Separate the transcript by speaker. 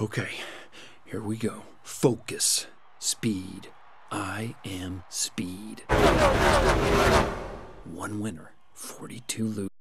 Speaker 1: Okay, here we go. Focus. Speed. I am speed. One winner, 42 losers.